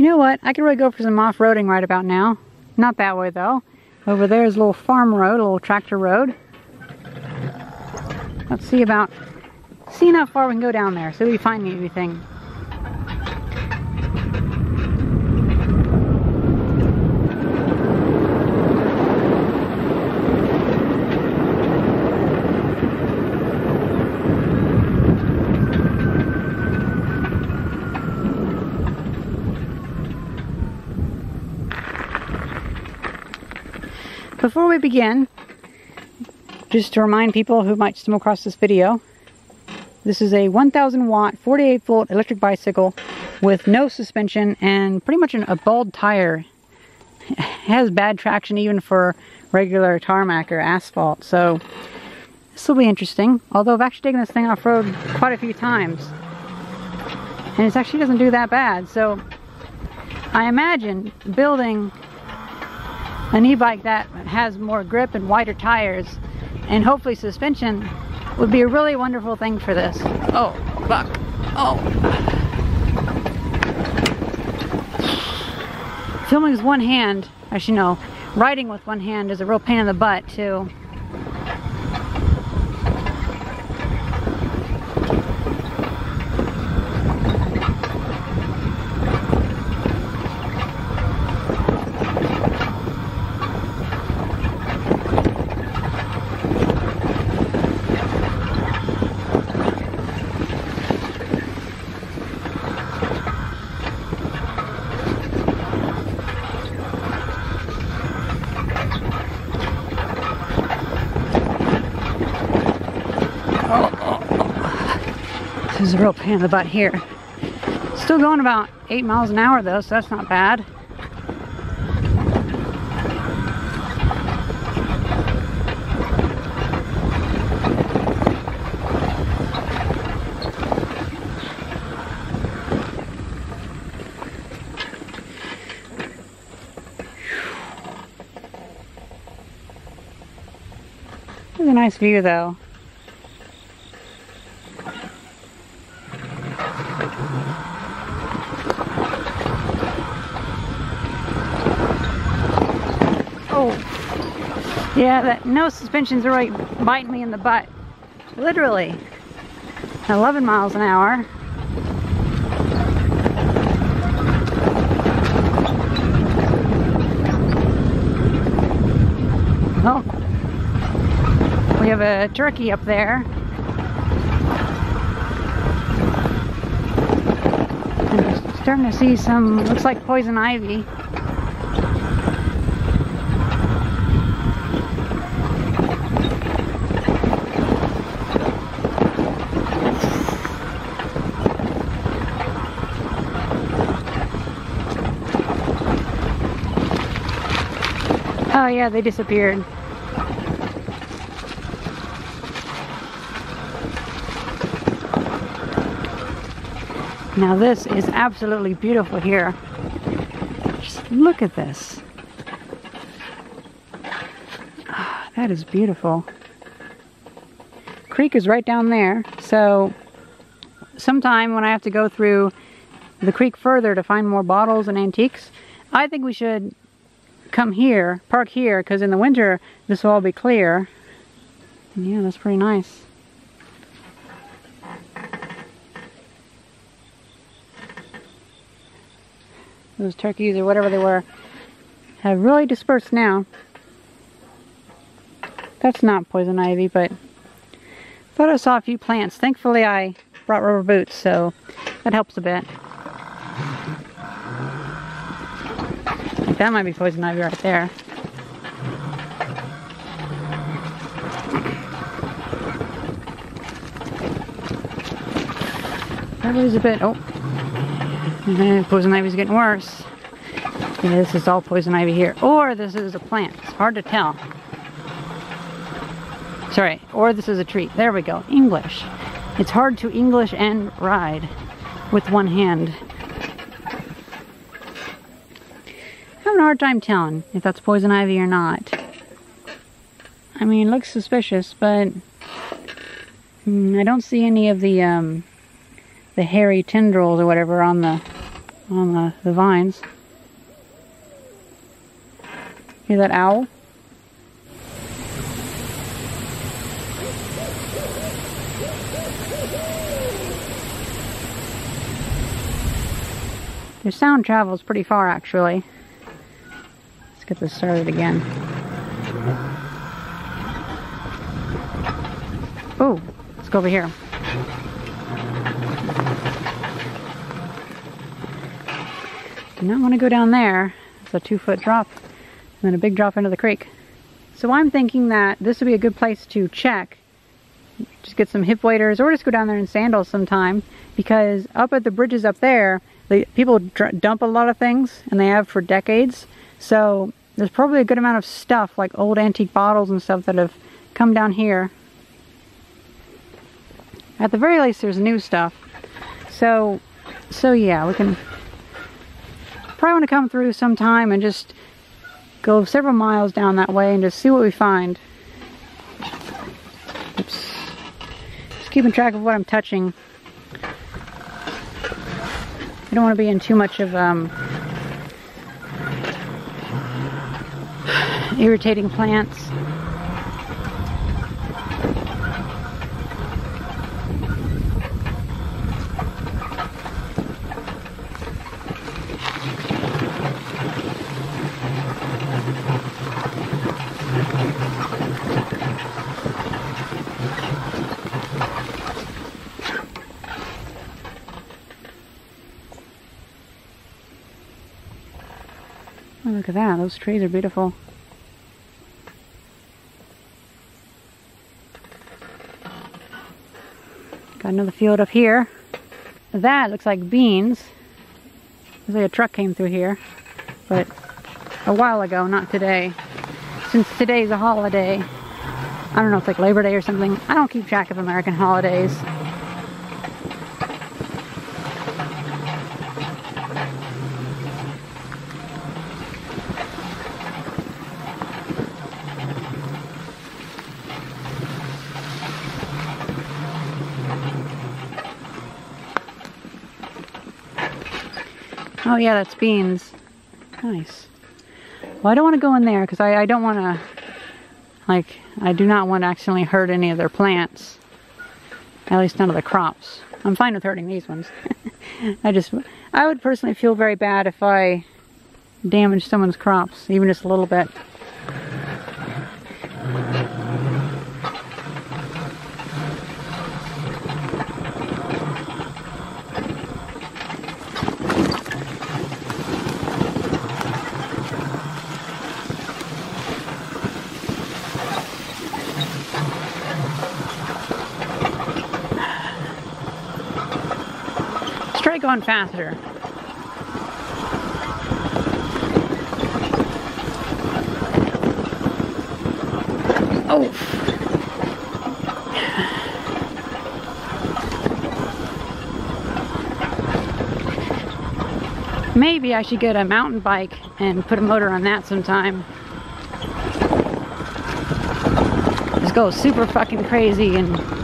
You know what? I could really go for some off-roading right about now. Not that way though. Over there is a little farm road, a little tractor road. Let's see about, seeing how far we can go down there, see if we find anything. Before we begin, just to remind people who might stumble across this video, this is a 1000 watt 48 volt electric bicycle with no suspension and pretty much an, a bald tire. It has bad traction even for regular tarmac or asphalt, so this will be interesting. Although I've actually taken this thing off-road quite a few times. And it actually doesn't do that bad, so I imagine building an e-bike that has more grip and wider tires and hopefully suspension would be a really wonderful thing for this. Oh, fuck. Oh. Filming with one hand, as you know, riding with one hand is a real pain in the butt too. Real pain in the butt here. Still going about 8 miles an hour though, so that's not bad. It's a nice view though. Oh, yeah, that no suspension's really biting me in the butt. Literally. 11 miles an hour. Oh, we have a turkey up there. I'm starting to see some, looks like poison ivy. Oh yeah, they disappeared. Now this is absolutely beautiful here. Just look at this. Oh, that is beautiful. Creek is right down there, so sometime when I have to go through the creek further to find more bottles and antiques, I think we should come here, park here, because in the winter this will all be clear. And yeah, that's pretty nice. Those turkeys or whatever they were have really dispersed now. That's not poison ivy, but thought I saw a few plants. Thankfully I brought rubber boots, so that helps a bit. That might be poison ivy right there. That was a bit, oh. And poison ivy's getting worse. Yeah, this is all poison ivy here. Or this is a plant. It's hard to tell. Sorry, or this is a tree. There we go. English. It's hard to English and ride with one hand. Having a hard time telling if that's poison ivy or not. I mean, it looks suspicious, but mm, I don't see any of the um, the hairy tendrils or whatever on the on the, the vines. Hear that owl? The sound travels pretty far actually. Get this started again. Oh, let's go over here. Do not want to go down there. It's a two foot drop and then a big drop into the creek. So I'm thinking that this would be a good place to check. Just get some hip waders or just go down there in sandals sometime because up at the bridges up there, the, people dump a lot of things and they have for decades. So there's probably a good amount of stuff like old antique bottles and stuff that have come down here. At the very least there's new stuff. So, so yeah, we can probably want to come through sometime and just go several miles down that way and just see what we find. Oops. Just keeping track of what I'm touching. I don't want to be in too much of um, irritating plants. Look at that. Those trees are beautiful. Got another field up here. That looks like beans. Looks like a truck came through here. But a while ago, not today. Since today's a holiday. I don't know if it's like Labor Day or something. I don't keep track of American holidays. Oh yeah, that's beans. Nice. Well, I don't want to go in there because I, I don't want to, like, I do not want to accidentally hurt any of their plants. At least none of the crops. I'm fine with hurting these ones. I just, I would personally feel very bad if I damaged someone's crops, even just a little bit. try going faster. Oh. Maybe I should get a mountain bike and put a motor on that sometime. Just go super fucking crazy and...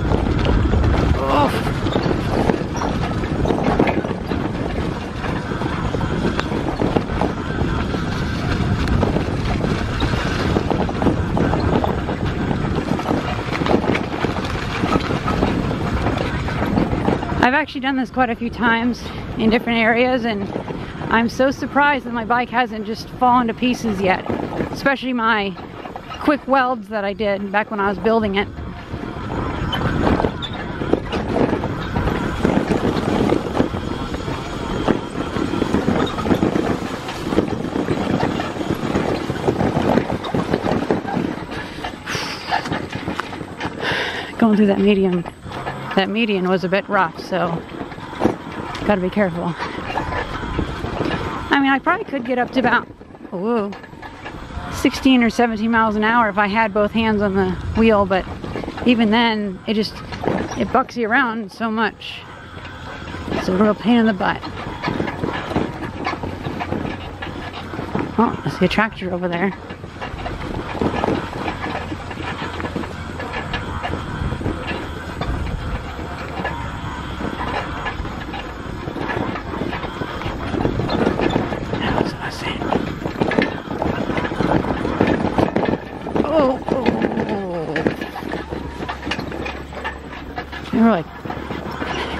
I've actually done this quite a few times in different areas and I'm so surprised that my bike hasn't just fallen to pieces yet. Especially my quick welds that I did back when I was building it. Going through that medium that median was a bit rough, so gotta be careful. I mean, I probably could get up to about, whoa, 16 or 17 miles an hour if I had both hands on the wheel, but even then, it just, it bucks you around so much. It's a real pain in the butt. Oh, I see a tractor over there.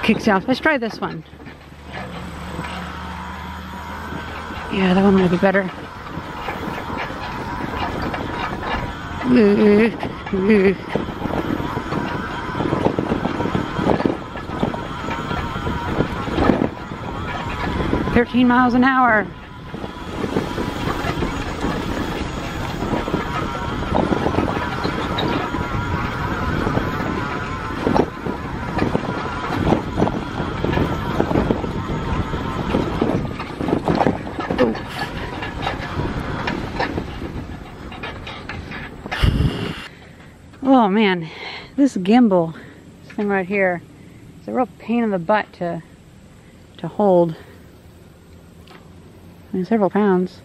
Kicks out. Let's try this one. Yeah, that one might be better. Thirteen miles an hour. Oh man, this gimbal, this thing right here, it's a real pain in the butt to to hold. I mean, several pounds.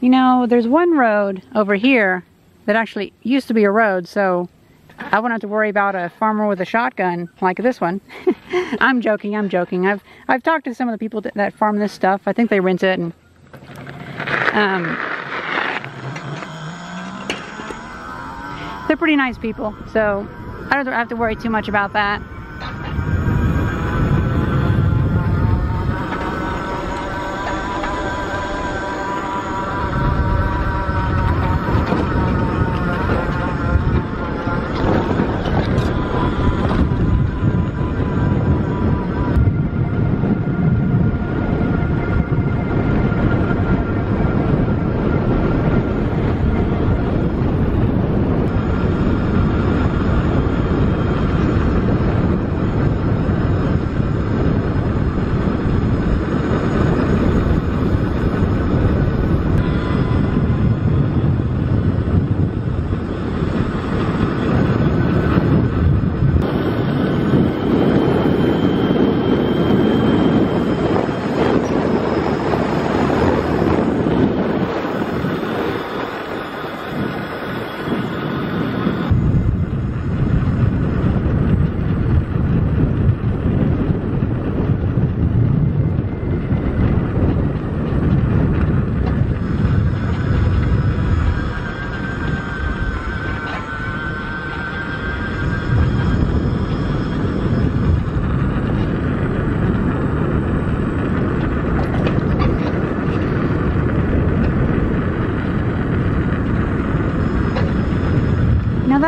You know, there's one road over here that actually used to be a road, so I wouldn't have to worry about a farmer with a shotgun like this one. I'm joking, I'm joking. I've I've talked to some of the people that, that farm this stuff. I think they rent it and um, they're pretty nice people, so I don't have to worry too much about that.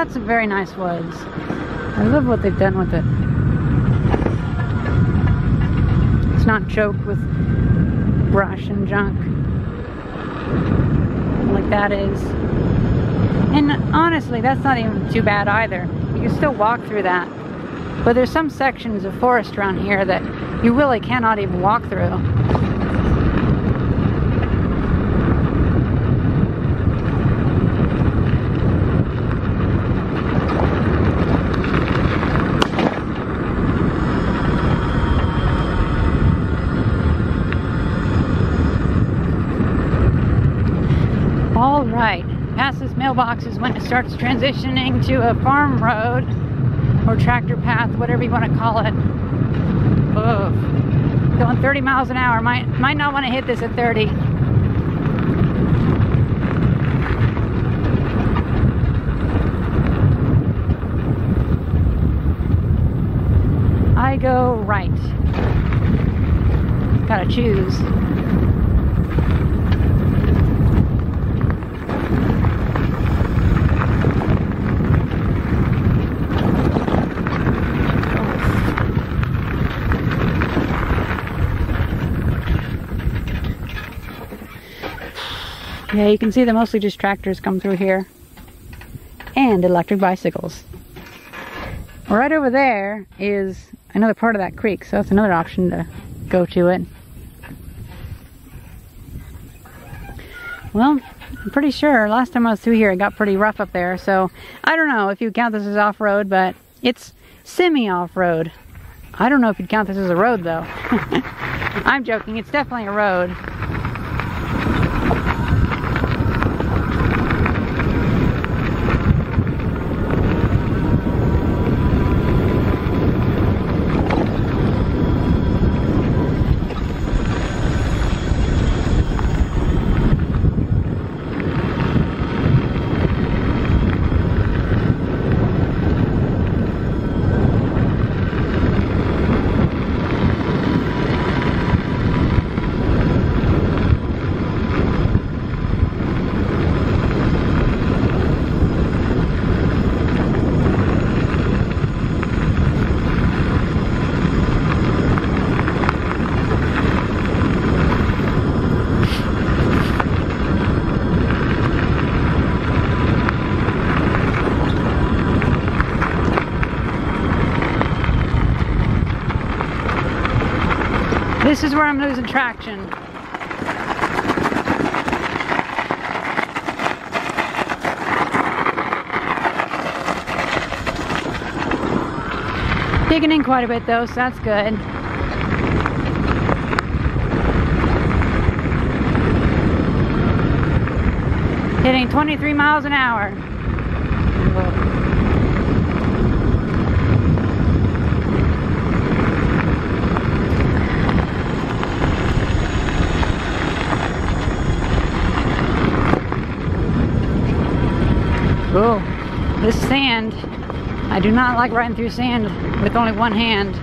That's a very nice woods. I love what they've done with it. It's not choked with brush and junk like that is. And honestly, that's not even too bad either. You can still walk through that. But there's some sections of forest around here that you really cannot even walk through. All right, past this mailbox is when it starts transitioning to a farm road or tractor path, whatever you want to call it. Ugh. Going 30 miles an hour. Might might not want to hit this at 30. I go right. Gotta choose. Yeah, you can see that mostly just tractors come through here. And electric bicycles. Right over there is another part of that creek, so that's another option to go to it. Well, I'm pretty sure last time I was through here it got pretty rough up there, so I don't know if you count this as off-road, but it's semi-off-road. I don't know if you'd count this as a road though. I'm joking, it's definitely a road. This is where I'm losing traction. Digging in quite a bit though, so that's good. Hitting 23 miles an hour. Oh, this sand. I do not like riding through sand with only one hand.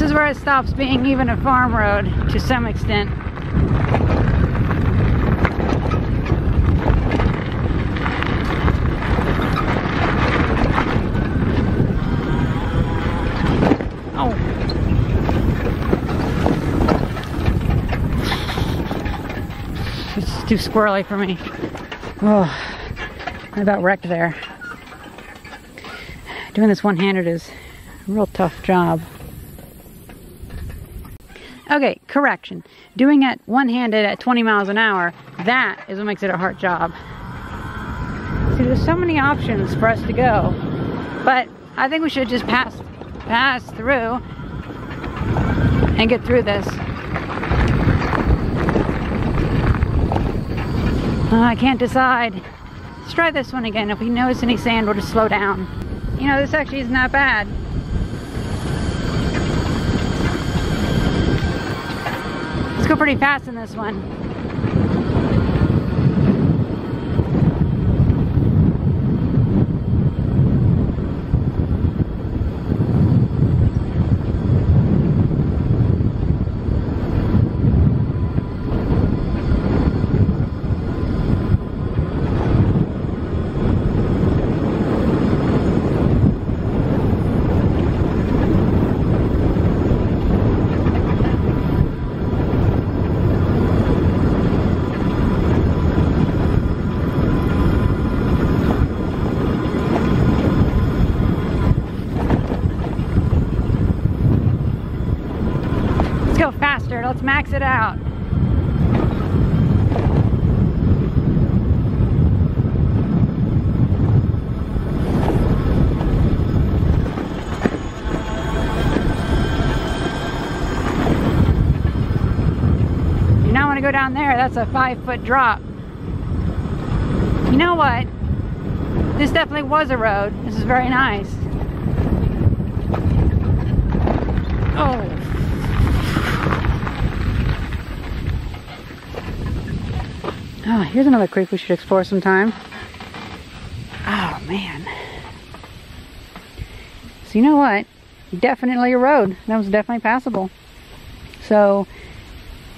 This is where it stops being even a farm road to some extent. Oh. It's too squirrely for me. Oh, I about wrecked there. Doing this one-handed is a real tough job. Okay, correction. Doing it one-handed at 20 miles an hour, that is what makes it a hard job. See, there's so many options for us to go, but I think we should just pass, pass through and get through this. Uh, I can't decide. Let's try this one again. If we notice any sand, we'll just slow down. You know, this actually isn't that bad. Go pretty fast in this one. Let's max it out. You now want to go down there. That's a five foot drop. You know what? This definitely was a road. This is very nice. Oh. Oh, here's another creek we should explore sometime. Oh, man. So you know what? Definitely a road. That was definitely passable. So,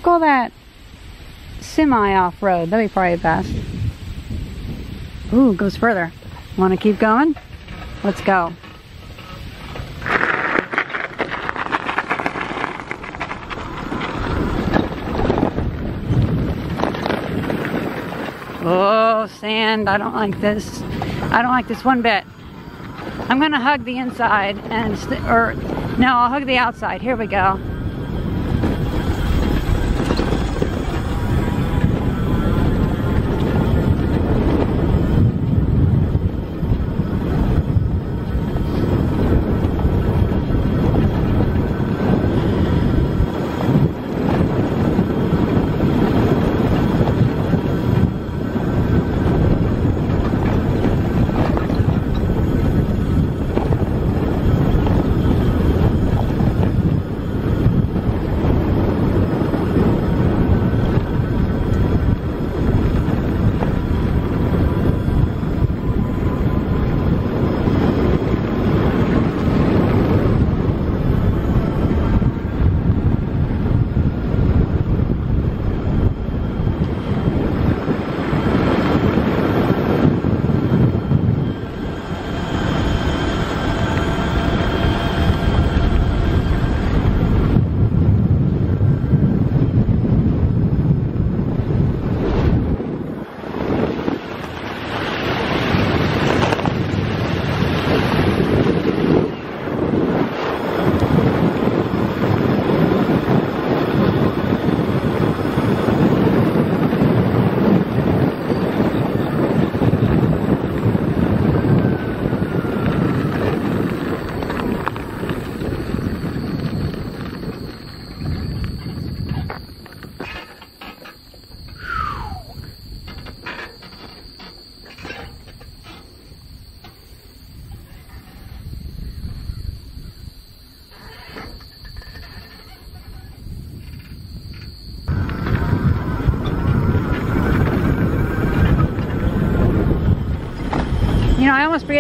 call that semi off-road. That'd be probably the best. Ooh, goes further. Want to keep going? Let's go. Sand. I don't like this. I don't like this one bit. I'm to hug the inside and, or, no, I'll hug the outside. Here we go.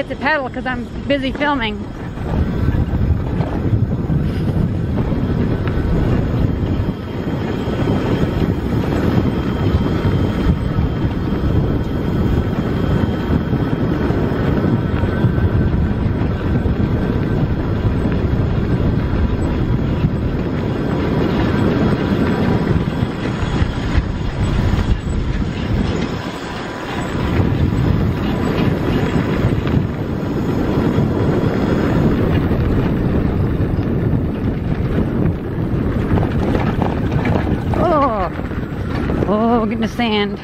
I to pedal because I'm busy filming. Oh, the sand.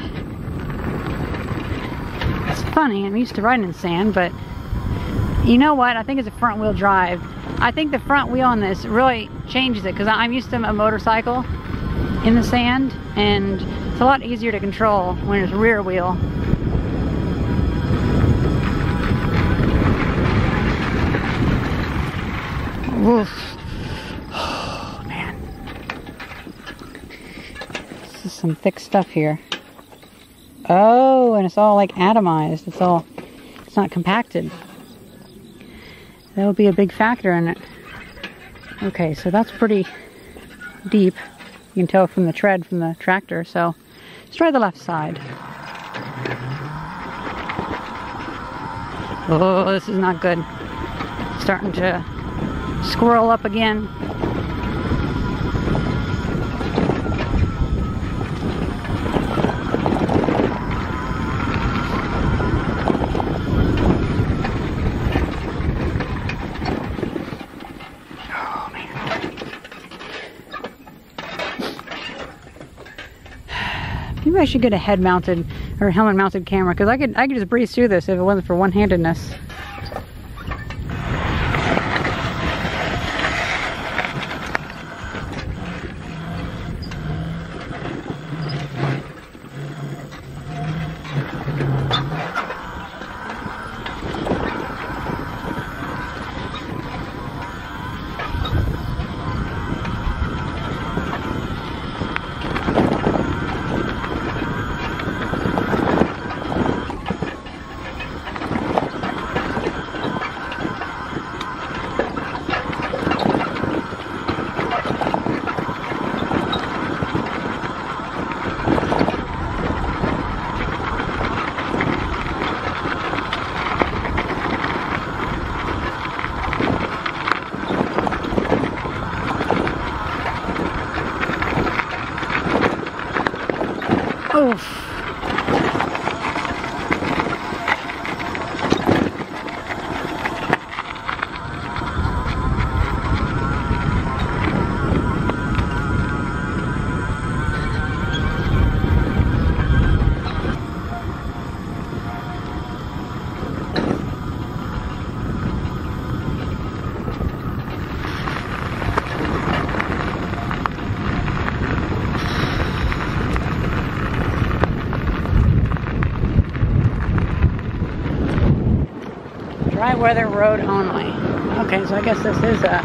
It's funny, I'm used to riding in sand, but you know what? I think it's a front wheel drive. I think the front wheel on this really changes it because I'm used to a motorcycle in the sand and it's a lot easier to control when it's rear wheel. Oof. Oh, man. This is some thick stuff here. Oh, and it's all like atomized. It's all, it's not compacted. That would be a big factor in it. Okay, so that's pretty deep. You can tell from the tread from the tractor. So let's try the left side. Oh, this is not good. Starting to squirrel up again. Maybe I should get a head mounted or helmet mounted camera because I could I could just breeze through this if it wasn't for one handedness. Oof. Dry weather road only. Okay, so I guess this is a.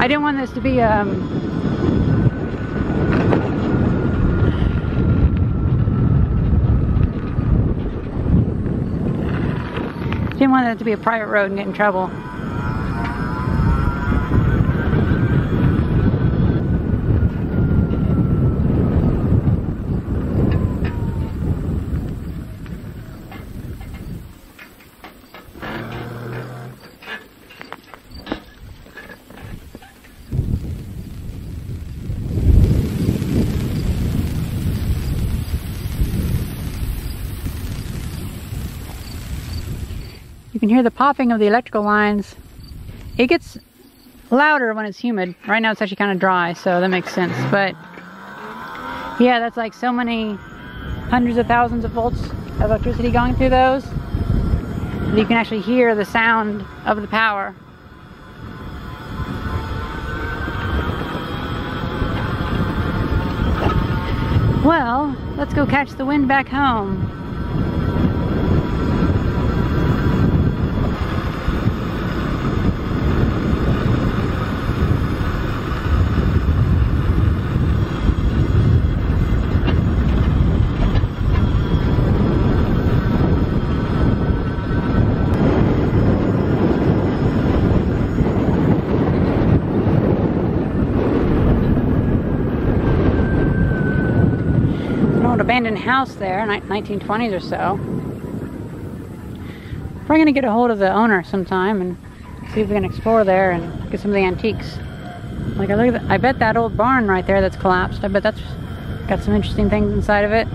I didn't want this to be um. Didn't want it to be a private road and get in trouble. Can hear the popping of the electrical lines. It gets louder when it's humid. Right now it's actually kind of dry, so that makes sense. But yeah, that's like so many hundreds of thousands of volts of electricity going through those. You can actually hear the sound of the power. Well, let's go catch the wind back home. Abandoned house there, 1920s or so. We're going to get a hold of the owner sometime and see if we can explore there and get some of the antiques. Like I look at, the, I bet that old barn right there that's collapsed. I bet that's got some interesting things inside of it.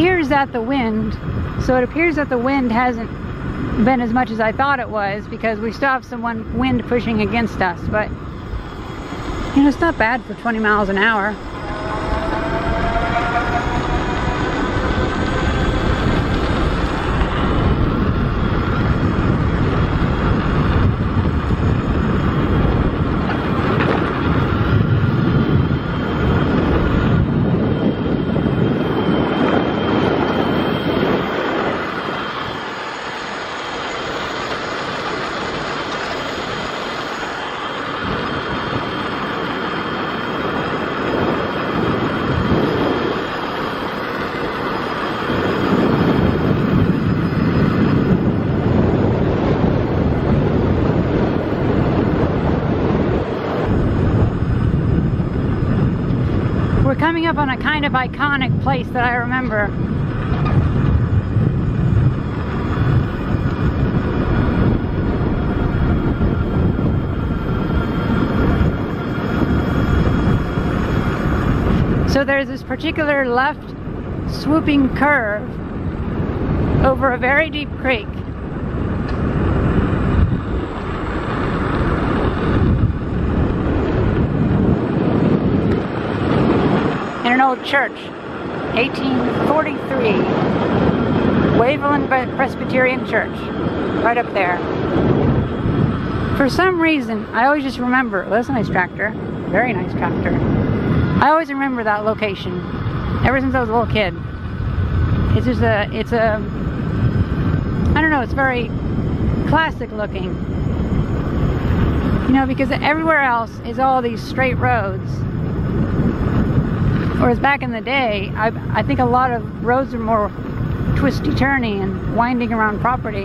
Appears that the wind, so it appears that the wind hasn't been as much as I thought it was because we still have some wind pushing against us, but you know, it's not bad for 20 miles an hour. coming up on a kind of iconic place that I remember. So there's this particular left swooping curve over a very deep creek. in an old church, 1843, Waveland Presbyterian Church, right up there. For some reason, I always just remember, well, that's a nice tractor, very nice tractor. I always remember that location, ever since I was a little kid. It's just a, it's a, I don't know, it's very classic looking. You know, because everywhere else is all these straight roads Whereas back in the day, I, I think a lot of roads are more twisty turny and winding around property.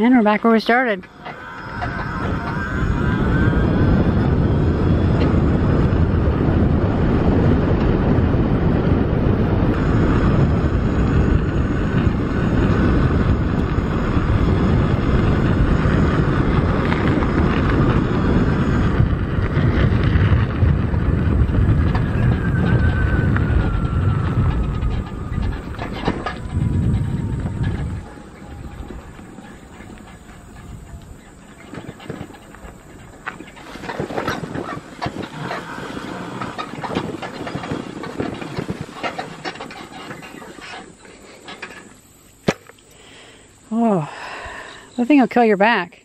And we're back where we started. Thing will kill your back.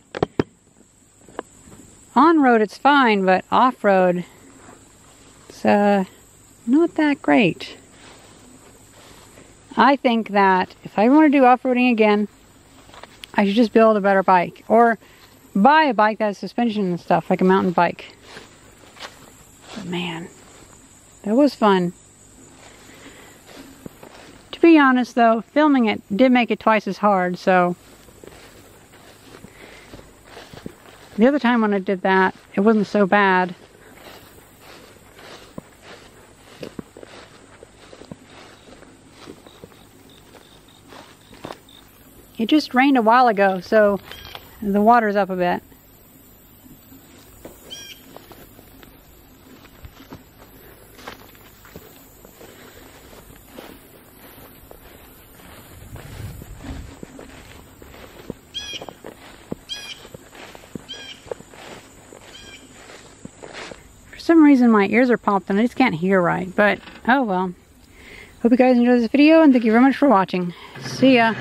On road it's fine, but off road it's uh, not that great. I think that if I want to do off-roading again, I should just build a better bike. Or buy a bike that has suspension and stuff, like a mountain bike. But man, that was fun. To be honest though, filming it did make it twice as hard, so... The other time when I did that, it wasn't so bad. It just rained a while ago, so the water's up a bit. For some reason my ears are popped and I just can't hear right, but oh well. Hope you guys enjoyed this video and thank you very much for watching. See ya.